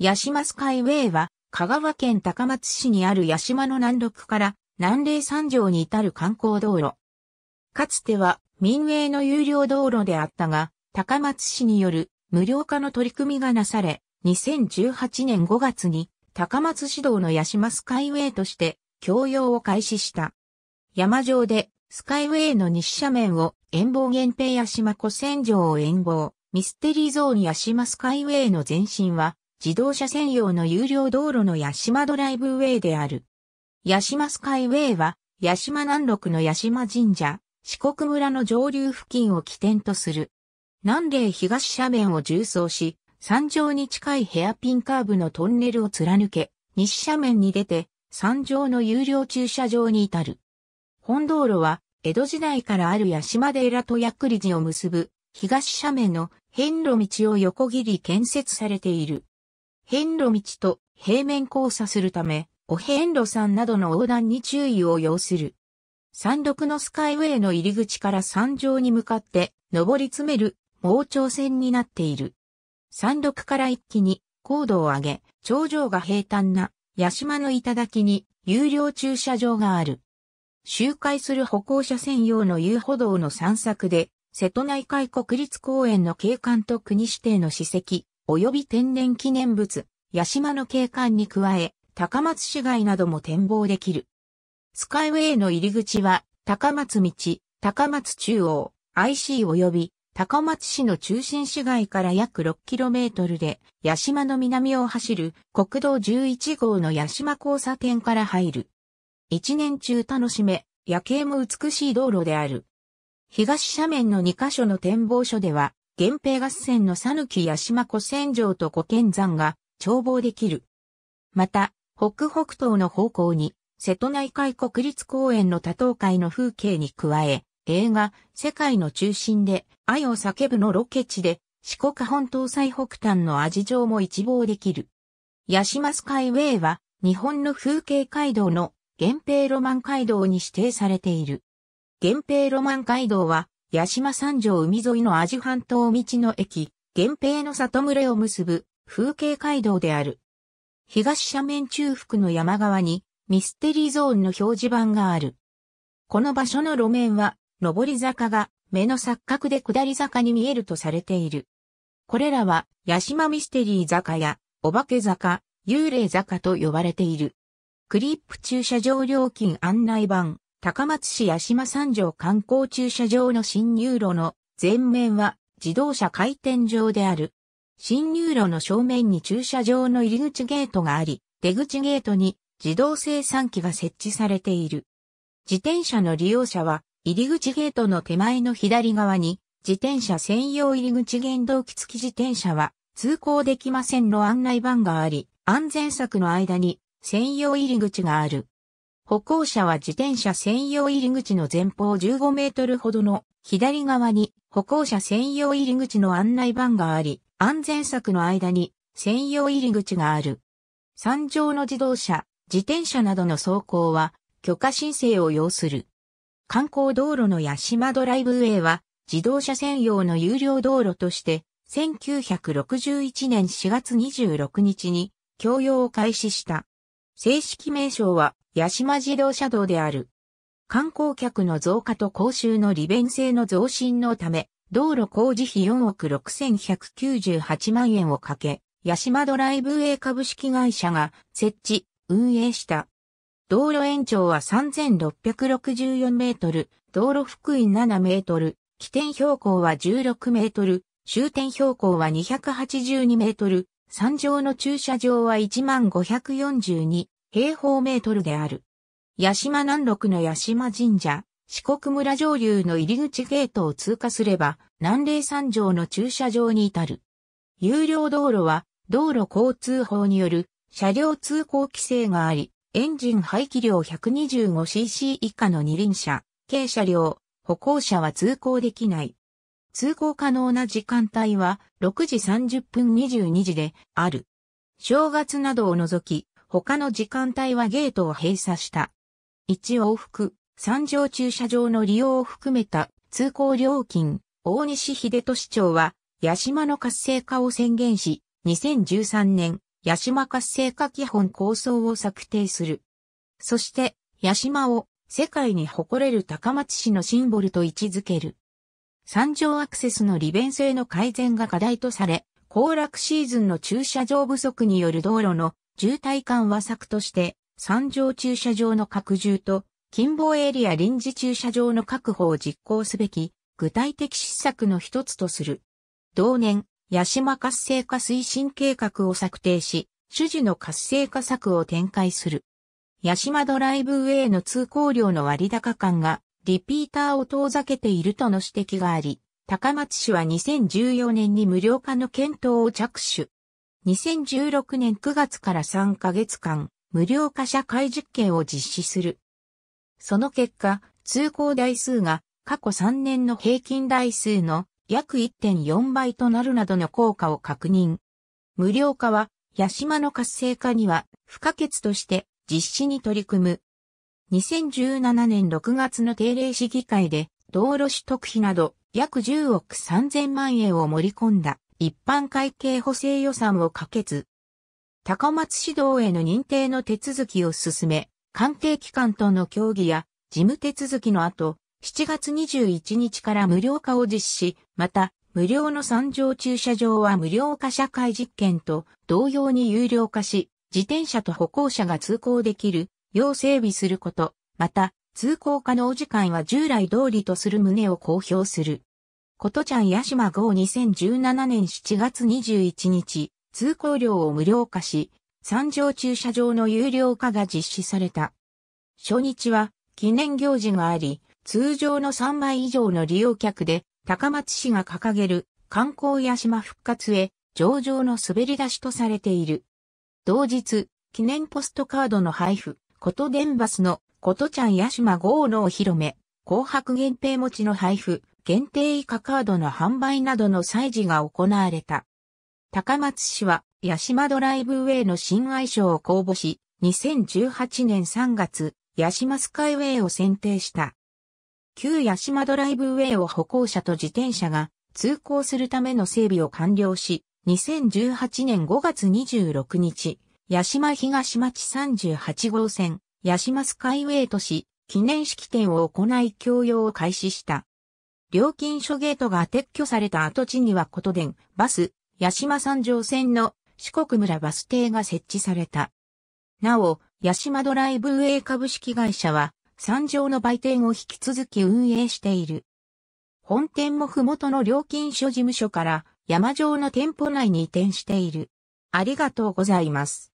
八島スカイウェイは、香川県高松市にある八島の南麓から南霊山上に至る観光道路。かつては民営の有料道路であったが、高松市による無料化の取り組みがなされ、2018年5月に高松市道の八島スカイウェイとして供用を開始した。山上でスカイウェイの西斜面を遠望源平八島古戦場を遠望、ミステリーゾーン八島スカイウェイの前身は自動車専用の有料道路の八島ドライブウェイである。八島スカイウェイは八島南麓の八島神社、四国村の上流付近を起点とする。南霊東斜面を縦走し、山上に近いヘアピンカーブのトンネルを貫け、西斜面に出て、山上の有料駐車場に至る。本道路は、江戸時代からある八島寺と薬理寺を結ぶ、東斜面の遍路道を横切り建設されている。遍路道と平面交差するため、お遍路山などの横断に注意を要する。山麓のスカイウェイの入り口から山上に向かって登り詰める盲腸線になっている。山麓から一気に高度を上げ、頂上が平坦な八島の頂に有料駐車場がある。周回する歩行者専用の遊歩道の散策で、瀬戸内海国立公園の景観と国指定の史跡、及び天然記念物、八島の景観に加え、高松市街なども展望できる。スカイウェイの入り口は、高松道、高松中央、IC 及び高松市の中心市街から約 6km で、八島の南を走る国道11号の八島交差点から入る。一年中楽しめ、夜景も美しい道路である。東斜面の2カ所の展望所では、源平合戦の讃岐八島古戦場と古剣山が眺望できる。また、北北東の方向に、瀬戸内海国立公園の多島海の風景に加え、映画、世界の中心で愛を叫ぶのロケ地で、四国本島最北端の味城も一望できる。ヤシマスカイウェイは、日本の風景街道の源平ロマン街道に指定されている。源平ロマン街道は、八島三条海沿いの味半島道の駅、源平の里群れを結ぶ風景街道である。東斜面中腹の山側にミステリーゾーンの表示板がある。この場所の路面は上り坂が目の錯覚で下り坂に見えるとされている。これらは、八島ミステリー坂や、お化け坂、幽霊坂と呼ばれている。クリップ駐車場料金案内板、高松市八島三条観光駐車場の新入路の前面は自動車回転場である。新入路の正面に駐車場の入り口ゲートがあり、出口ゲートに自動生産機が設置されている。自転車の利用者は入り口ゲートの手前の左側に、自転車専用入り口原動機付き自転車は通行できませんの案内板があり、安全柵の間に専用入り口がある。歩行者は自転車専用入り口の前方15メートルほどの左側に歩行者専用入り口の案内板があり、安全柵の間に専用入り口がある。山上の自動車、自転車などの走行は許可申請を要する。観光道路の八島ドライブウェイは自動車専用の有料道路として1961年4月26日に供用を開始した。正式名称は八島自動車道である。観光客の増加と公衆の利便性の増進のため、道路工事費4億6198万円をかけ、八島ドライブウェイ株式会社が設置、運営した。道路延長は3664メートル、道路福井7メートル、起点標高は16メートル、終点標高は282メートル、山上の駐車場は1542平方メートルである。八島南麓の八島神社、四国村上流の入り口ゲートを通過すれば、南霊山上の駐車場に至る。有料道路は、道路交通法による車両通行規制があり、エンジン排気量 125cc 以下の二輪車、軽車両、歩行者は通行できない。通行可能な時間帯は6時30分22時である。正月などを除き、他の時間帯はゲートを閉鎖した。一往復、三条駐車場の利用を含めた通行料金、大西秀俊町は、八島の活性化を宣言し、2013年、八島活性化基本構想を策定する。そして、八島を世界に誇れる高松市のシンボルと位置づける。山上アクセスの利便性の改善が課題とされ、行楽シーズンの駐車場不足による道路の渋滞緩和策として、山上駐車場の拡充と、近傍エリア臨時駐車場の確保を実行すべき、具体的施策の一つとする。同年、八島活性化推進計画を策定し、主事の活性化策を展開する。八島ドライブウェイの通行料の割高感がリピーターを遠ざけているとの指摘があり、高松市は2014年に無料化の検討を着手。2016年9月から3ヶ月間、無料化社会実験を実施する。その結果、通行台数が過去3年の平均台数の約1.4倍となるなどの効果を確認。無料化は、八島の活性化には不可欠として実施に取り組む。2017年6月の定例市議会で道路取得費など約10億3000万円を盛り込んだ一般会計補正予算を可決。高松市道への認定の手続きを進め、関係機関との協議や事務手続きの後、7月21日から無料化を実施、また、無料の山上駐車場は無料化社会実験と同様に有料化し、自転車と歩行者が通行できるよう整備すること、また、通行可能時間は従来通りとする旨を公表する。ことちゃん八島号2017年7月21日、通行料を無料化し、山上駐車場の有料化が実施された。初日は記念行事があり、通常の3倍以上の利用客で高松市が掲げる観光八島復活へ上場の滑り出しとされている。同日、記念ポストカードの配布、こと電バスのことちゃんやしま号のお披露目、紅白限定餅の配布、限定以下カードの販売などの祭事が行われた。高松市は、八島ドライブウェイの新愛称を公募し、2018年3月、八島スカイウェイを選定した。旧八島ドライブウェイを歩行者と自転車が通行するための整備を完了し、2018年5月26日、八島東町38号線、八島スカイウェイ都市、記念式典を行い供用を開始した。料金所ゲートが撤去された跡地には琴電、バス、八島三条線の四国村バス停が設置された。なお、八島ドライブウェイ株式会社は、三条の売店を引き続き運営している。本店もふもとの料金所事務所から山上の店舗内に移転している。ありがとうございます。